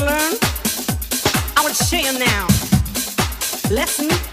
learn? I will share now. Lesson